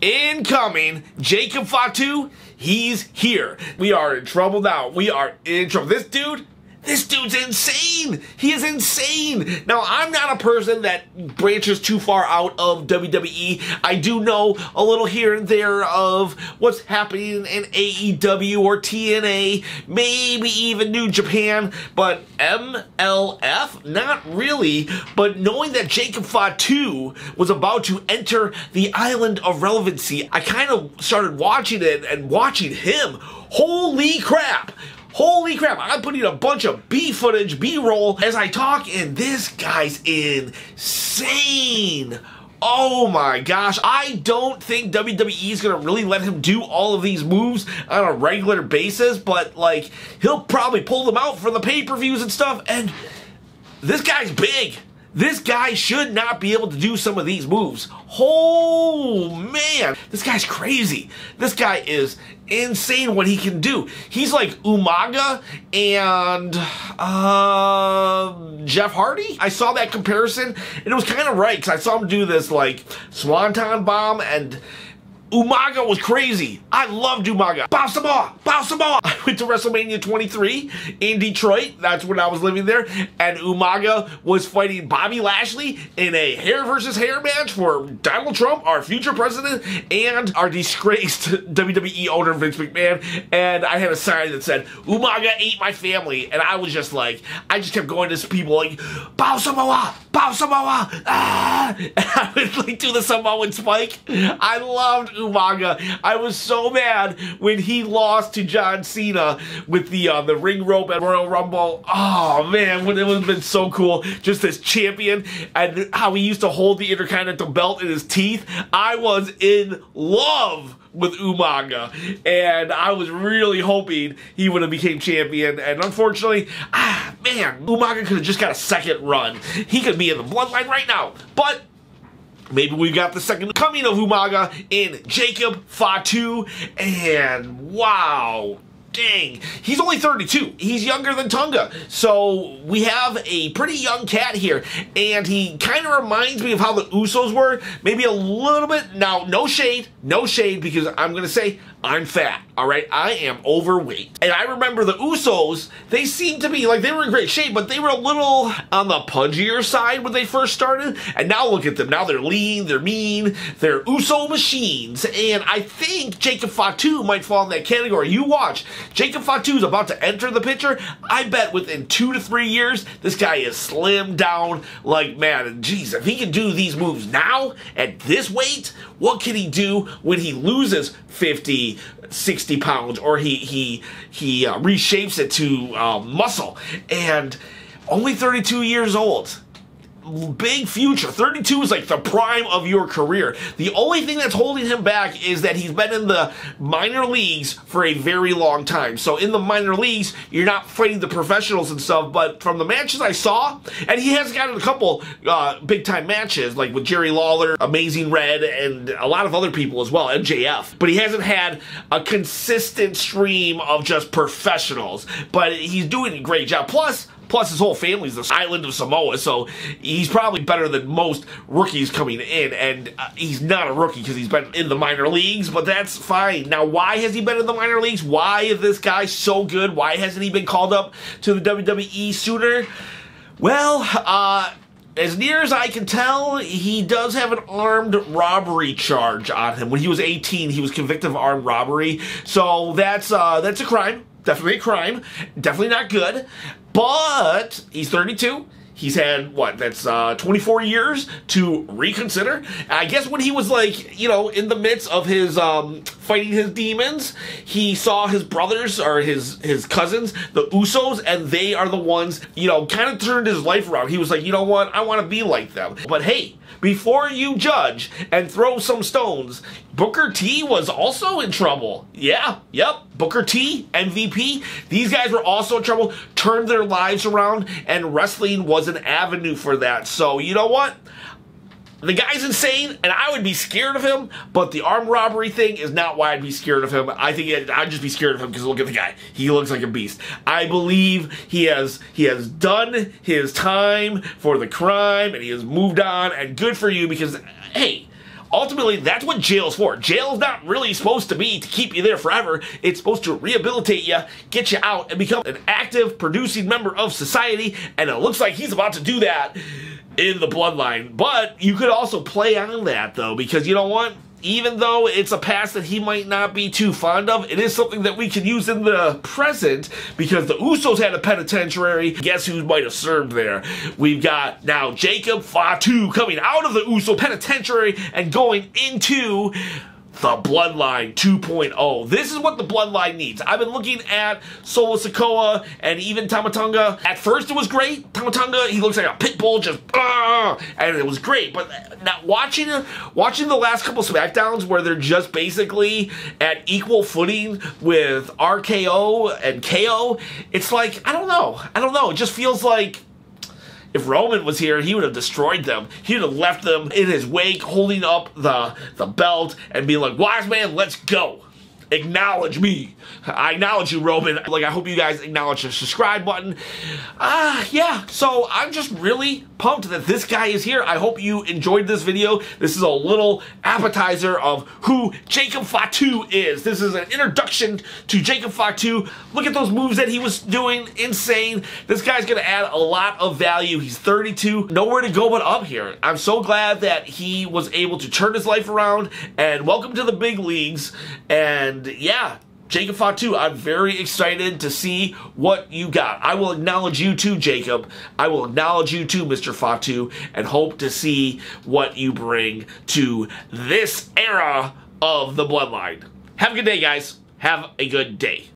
incoming. Jacob Fatu, he's here. We are in trouble now. We are in trouble. This dude, this dude's insane. He is insane. Now, I'm not a person that branches too far out of WWE. I do know a little here and there of what's happening in AEW or TNA, maybe even New Japan, but MLF, not really. But knowing that Jacob Fatu was about to enter the island of relevancy, I kind of started watching it and watching him. Holy crap! Holy crap, I'm putting a bunch of B footage, B roll as I talk, and this guy's insane. Oh my gosh, I don't think WWE is gonna really let him do all of these moves on a regular basis, but like, he'll probably pull them out for the pay per views and stuff, and this guy's big. This guy should not be able to do some of these moves. Oh man, this guy's crazy. This guy is insane what he can do. He's like Umaga and uh, Jeff Hardy. I saw that comparison and it was kind of right because I saw him do this like Swanton bomb and Umaga was crazy. I loved Umaga. Bow Samoa! Bow Samoa! Went to WrestleMania 23 in Detroit. That's when I was living there. And Umaga was fighting Bobby Lashley in a hair versus hair match for Donald Trump, our future president, and our disgraced WWE owner, Vince McMahon. And I had a sign that said, Umaga ate my family. And I was just like, I just kept going to people like, Bow Samoa! Bow Samoa! Ah! And I would like do the Samoan spike. I loved Umaga. I was so mad when he lost to John Cena with the uh, the ring rope at Royal Rumble. Oh man, it would have been so cool. Just this champion and how he used to hold the Intercontinental belt in his teeth. I was in love with Umaga, and I was really hoping he would have became champion. And unfortunately, ah man, Umaga could have just got a second run. He could be in the bloodline right now, but Maybe we got the second coming of Umaga in Jacob Fatu, and wow, dang, he's only 32. He's younger than Tonga. So we have a pretty young cat here, and he kind of reminds me of how the Usos were. Maybe a little bit. Now, no shade, no shade, because I'm going to say I'm fat, all right? I am overweight. And I remember the Usos, they seemed to be like they were in great shape, but they were a little on the pudgier side when they first started. And now look at them. Now they're lean, they're mean, they're Uso machines. And I think Jacob Fatu might fall in that category. You watch. Jacob Fatu is about to enter the picture. I bet within two to three years, this guy is slimmed down like, man, jeez, if he can do these moves now at this weight, what can he do when he loses 50, 60 pounds or he he he uh, reshapes it to uh, muscle. And only 32 years old big future. 32 is like the prime of your career. The only thing that's holding him back is that he's been in the minor leagues for a very long time. So in the minor leagues, you're not fighting the professionals and stuff, but from the matches I saw, and he has gotten a couple uh, big time matches, like with Jerry Lawler, Amazing Red, and a lot of other people as well, MJF. But he hasn't had a consistent stream of just professionals. But he's doing a great job. Plus, Plus, his whole family's the island of Samoa, so he's probably better than most rookies coming in. And uh, he's not a rookie because he's been in the minor leagues, but that's fine. Now, why has he been in the minor leagues? Why is this guy so good? Why hasn't he been called up to the WWE sooner? Well, uh, as near as I can tell, he does have an armed robbery charge on him. When he was 18, he was convicted of armed robbery. So that's uh, that's a crime. Definitely a crime. Definitely not good. But he's 32. He's had what? That's uh, 24 years to reconsider. I guess when he was like, you know, in the midst of his um, fighting his demons, he saw his brothers or his his cousins, the Usos, and they are the ones, you know, kind of turned his life around. He was like, you know what? I want to be like them. But hey, before you judge and throw some stones, Booker T was also in trouble. Yeah, yep. Booker T, MVP. These guys were also in trouble, turned their lives around, and wrestling was an avenue for that. So, you know what? The guy's insane, and I would be scared of him, but the armed robbery thing is not why I'd be scared of him. I think it, I'd just be scared of him because look at the guy. He looks like a beast. I believe he has he has done his time for the crime, and he has moved on, and good for you because, hey, ultimately, that's what jail's for. Jail's not really supposed to be to keep you there forever. It's supposed to rehabilitate you, get you out, and become an active, producing member of society. And it looks like he's about to do that in the bloodline. But you could also play on that, though, because you know what? even though it's a past that he might not be too fond of, it is something that we can use in the present because the Usos had a penitentiary. Guess who might have served there? We've got now Jacob Fatu coming out of the Uso penitentiary and going into the Bloodline 2.0. This is what the Bloodline needs. I've been looking at Solo Sikoa and even Tama Tonga. At first, it was great. Tama Tonga, he looks like a pit bull, just uh, and it was great. But now watching watching the last couple Smackdowns where they're just basically at equal footing with RKO and KO, it's like I don't know. I don't know. It just feels like if Roman was here, he would have destroyed them. He would have left them in his wake, holding up the, the belt and being like, Wise man, let's go acknowledge me. I acknowledge you, Roman. Like, I hope you guys acknowledge the subscribe button. Ah, uh, yeah. So I'm just really pumped that this guy is here. I hope you enjoyed this video. This is a little appetizer of who Jacob Fatu is. This is an introduction to Jacob Fatu. Look at those moves that he was doing. Insane. This guy's going to add a lot of value. He's 32. Nowhere to go but up here. I'm so glad that he was able to turn his life around and welcome to the big leagues. And and yeah, Jacob Fatu, I'm very excited to see what you got. I will acknowledge you too, Jacob. I will acknowledge you too, Mr. Fatu, and hope to see what you bring to this era of the Bloodline. Have a good day, guys. Have a good day.